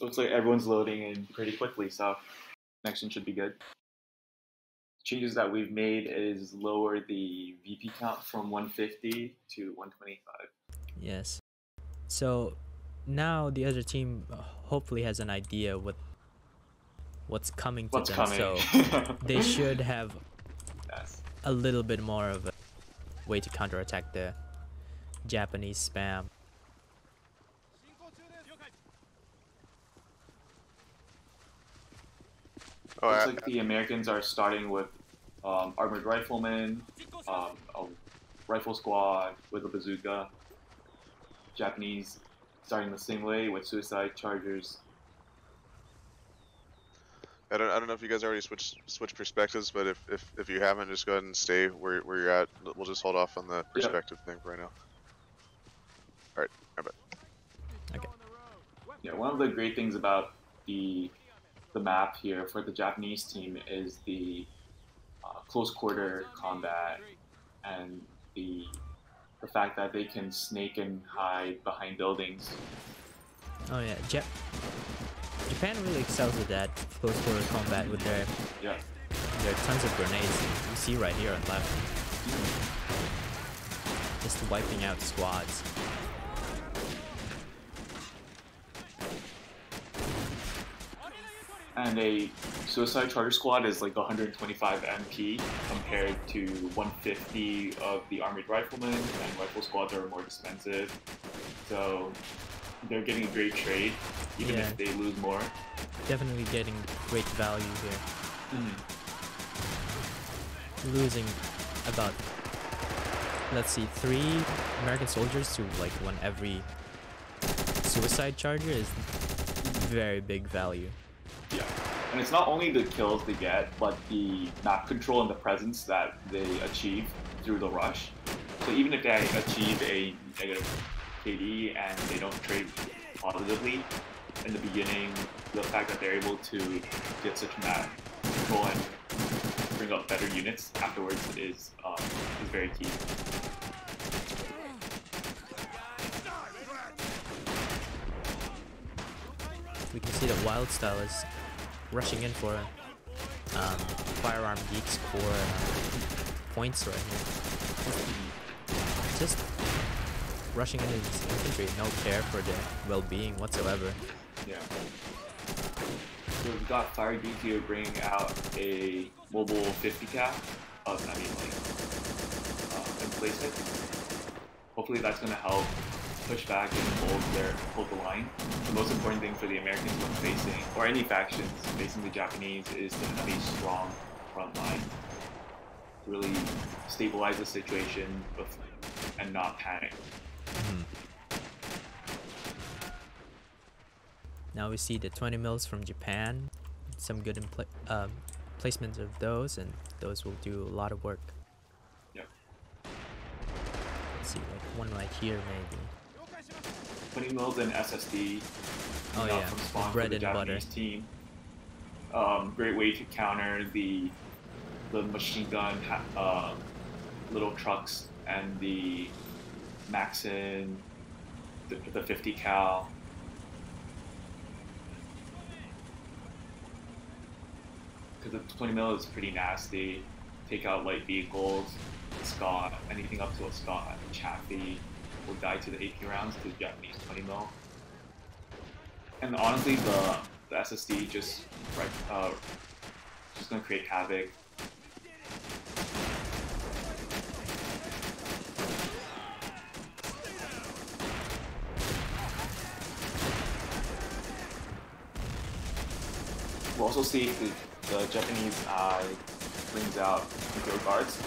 Looks like everyone's loading in pretty quickly, so connection should be good. Changes that we've made is lower the VP count from 150 to 125. Yes. So now the other team uh, hopefully has an idea what what's coming to What's them. coming? So they should have yes. a little bit more of a way to counterattack the Japanese spam. Oh, Looks I, like the Americans are starting with um, armored riflemen, um, a rifle squad with a bazooka. Japanese starting the same way with suicide chargers. I don't, I don't know if you guys already switched switched perspectives, but if, if, if you haven't, just go ahead and stay where, where you're at. We'll just hold off on the perspective thing for right now. Alright, I bet. Okay. Yeah, one of the great things about the the map here for the Japanese team is the uh, close quarter combat and the the fact that they can snake and hide behind buildings. Oh yeah, Jap- Japan really excels at that close quarter combat with their Yeah, There are tons of grenades. You see right here on left, just wiping out squads. And a suicide charger squad is like 125 MP compared to 150 of the armored riflemen, and rifle squads are more expensive. So they're getting a great trade, even Yeah. if they lose more. Definitely getting great value here. Mm-hmm. Losing about let's see, three American soldiers to like one every suicide charger is very big value. Yeah. And it's not only the kills they get, but the map control and the presence that they achieve through the rush. So even if they achieve a negative KD and they don't trade positively in the beginning, the fact that they're able to get such map control and bring up better units afterwards is um, is very key. We can see that Wild Style is rushing in for um, Firearm Geeks core uh, points right here. Just rushing into his infantry, no care for their well-being whatsoever. Yeah. So we've got Fire here bringing out a mobile 50 cap. Uh, I mean, like, uh. Hopefully that's going to help push back and hold their hold the line. The most important thing for the Americans when facing, or any factions facing the Japanese, is to have a strong front line. To really stabilize the situation and not panic. Now we see the 20 mils from Japan, some good impl- um, placements of those, and those will do a lot of work. Yep. Let's see, like one right here maybe. 20 mils and SSD. Oh yeah, from spawn bread and butter. Japanese team. Um, great way to counter the the machine gun uh, little trucks and the Maxim, the, the 50 cal. Because the 20 mil is pretty nasty. Take out light vehicles, Scott, anything up to a Scott, Chaffee will die to the AP rounds to the Japanese 20 mil. And honestly, the the SSD just uh, just gonna create havoc. We'll also see if the, the Japanese eye brings out Imperial Guards.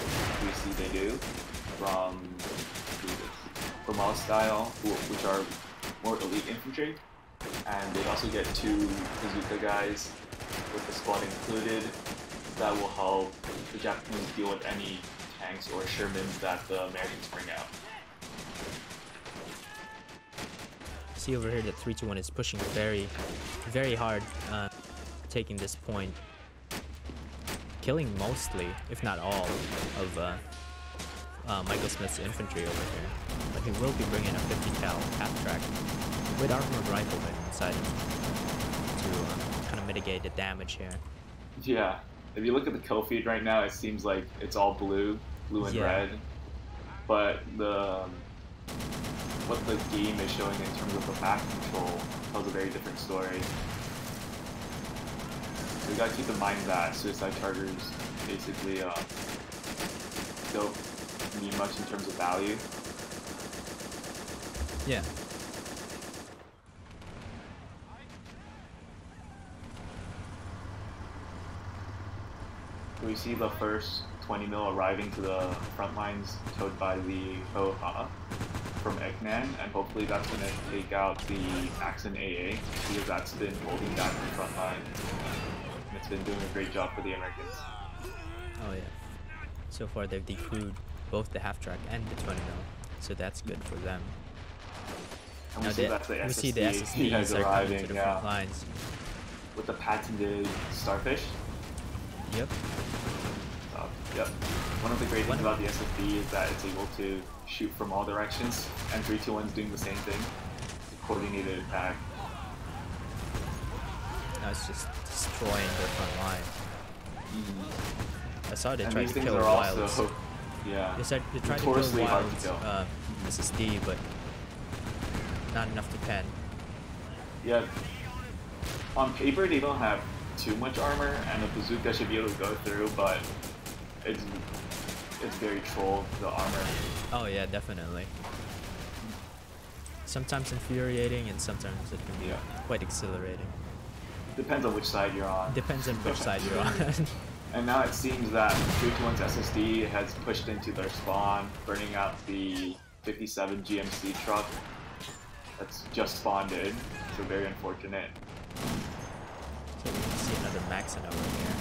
We see they do from this? Style, which are more elite infantry, and they also get two bazooka guys with the squad included. That will help the Japanese deal with any tanks or Shermans that the Americans bring out. See over here that 321 is pushing very, very hard, uh, taking this point. Killing mostly, if not all, of uh, uh, Michael Smith's infantry over here. But he will be bringing a 50 cal half track. with armored rifle right inside him to um, kind of mitigate the damage here. Yeah. If you look at the kill feed right now, it seems like it's all blue, blue and Yeah. red. But the um, what the game is showing in terms of the map control tells a very different story. So you gotta keep in mind that suicide chargers basically uh, mean much in terms of value. Yeah. We see the first 20 mil arriving to the front lines towed by the Hoha from Eknan, and hopefully that's going to take out the Axon AA because that's been holding back the front line. And it's been doing a great job for the Americans. Oh yeah. So far they've decrewed both the half track and the 20 mil, so that's good for them. And we Now see the- we see the SSD SSDs are coming to the yeah, front lines. with the patented Starfish. Yep. So, yep. One of the great One- things about the SSD is that it's able to shoot from all directions, and 321's doing the same thing. It's a coordinated attack. Now it's just destroying their front line. Mm. I saw they tried to kill are Wilds. also, yeah. They said they tried to kill hard to kill. uh, SSD, but not enough to pen. Yeah. On paper, they don't have too much armor, and a bazooka should be able to go through, but it's it's very troll the armor. Oh yeah, definitely. Sometimes infuriating, and sometimes it can be Yeah. quite exhilarating. Depends on which side you're on. Depends on which side you're on. And now it seems that 321's SSD has pushed into their spawn, burning out the 57 GMC truck that's just spawned in. So very unfortunate. so we can see another Maxim over here,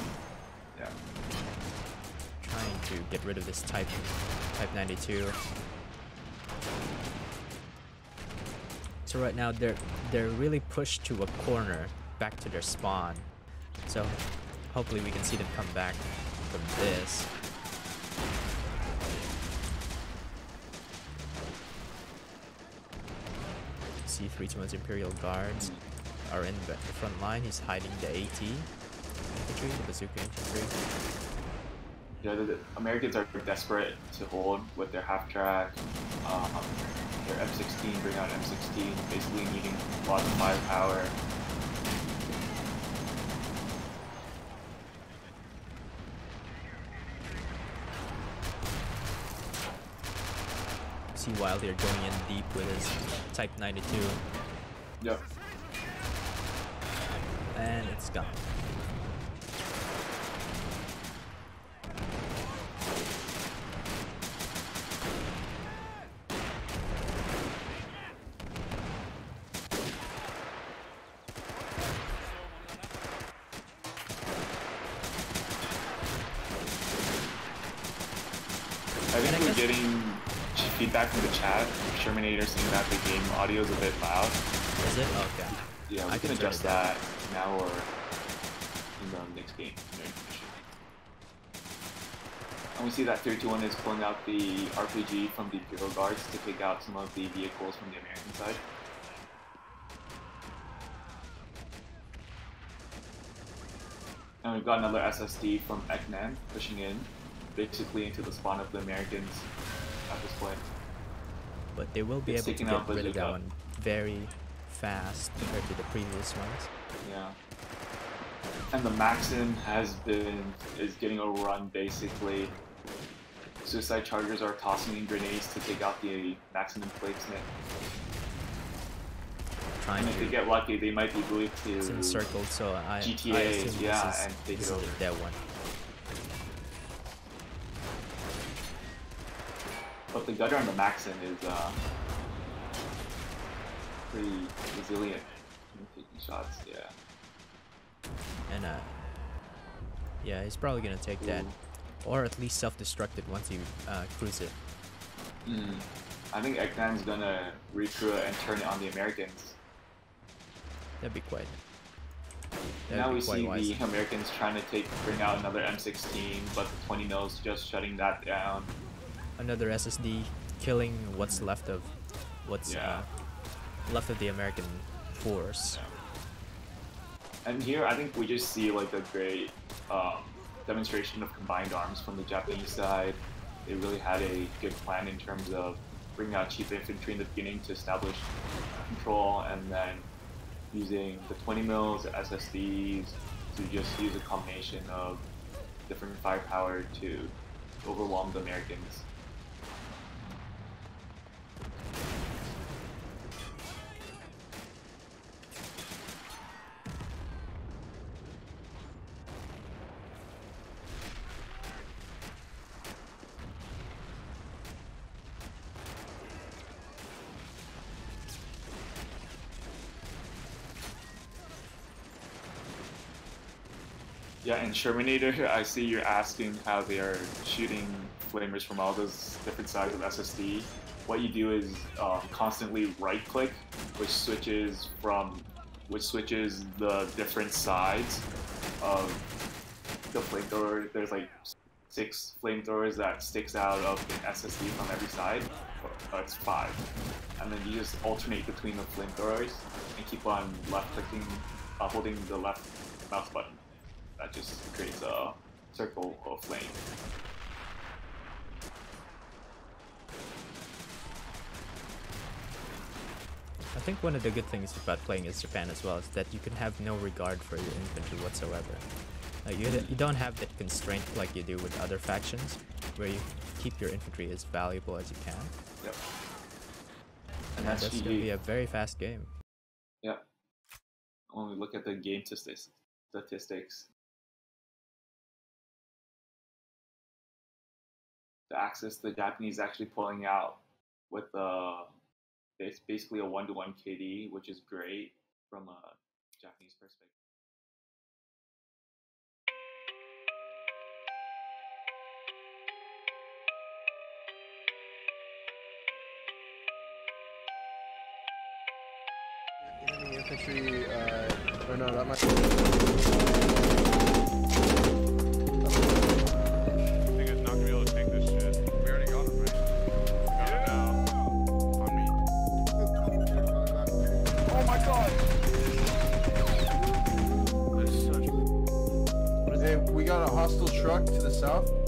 Yeah. trying to get rid of this Type Type 92. So right now they're they're really pushed to a corner, back to their spawn. So hopefully we can see them come back from this. See 321's Imperial Guards are in the front line. He's hiding the AT infantry, the bazooka infantry. The Americans are desperate to hold with their half track, um, their M16, bring out M16, basically needing lots of firepower. See Wild here going in deep with his Type 92, Yep. and it's gone. I think And I we're guess- getting feedback from the chat. Shermanator saying that the game audio is a bit loud. Is it? Okay. Yeah, we I can, can adjust that now or in the next game. And we see that 321 is pulling out the RPG from the Imperial Guards to take out some of the vehicles from the American side. And we've got another SSD from Eknan pushing in, basically into the spawn of the Americans at this point. But they will be It's able to get rid of that one very fast compared to the previous ones. Yeah. And the Maxim has been is getting overrun basically. Suicide Chargers are tossing in grenades to take out the Maxim emplacement. Trying And if to they get lucky, they might be moved to it's encircled, so I, I GTA, assume yeah, this is, and take this it over. dead one. But the gutter on the Maxim is uh, pretty resilient in taking shots. Yeah. And uh, yeah, he's probably gonna take that, or at least self-destructed once he uh, cruise it. Mm. I think Eknan's gonna recruit it and turn it on the Americans. That'd be quite. That'd now be we quite see wise. the Americans trying to take bring out another M16, but the 20 mils just shutting that down. Another SSD killing what's left of what's Yeah. uh, left of the American force. And here, I think we just see like a great um, demonstration of combined arms from the Japanese side. They really had a good plan in terms of bringing out cheap infantry in the beginning to establish control, and then using the 20 mils, SSDs to just use a combination of different firepower to overwhelm the Americans. Yeah, and Shermanator, I see you're asking how they are shooting flamers from all those different sides of SSD. What you do is um, constantly right click, which switches from which switches the different sides of the flamethrower. There's like six flamethrowers that sticks out of the SSD from every side. It's five, and then you just alternate between the flamethrowers and keep on left clicking, uh, holding the left mouse button that just creates a circle of flame. I think one of the good things about playing as Japan as well is that you can have no regard for your infantry whatsoever. Like you, you don't have that constraint like you do with other factions, where you keep your infantry as valuable as you can. Yep. And that's, that's going to be a very fast game. Yep. When we look at the game statistics, the Axis, the Japanese actually pulling out with uh, it's basically a one to one KD, which is great from a Japanese perspective. Infantry, uh, or no, that might. Truck to the south.